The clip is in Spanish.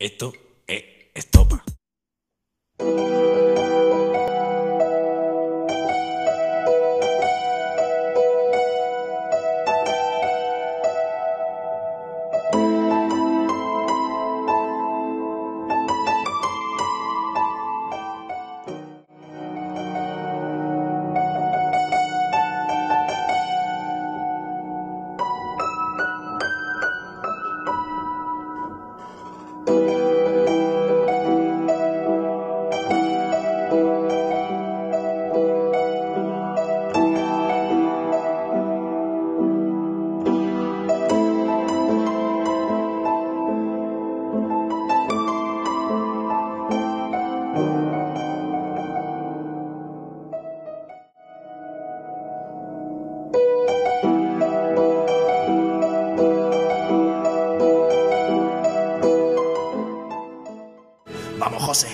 Esto es estopa. Vamos, José.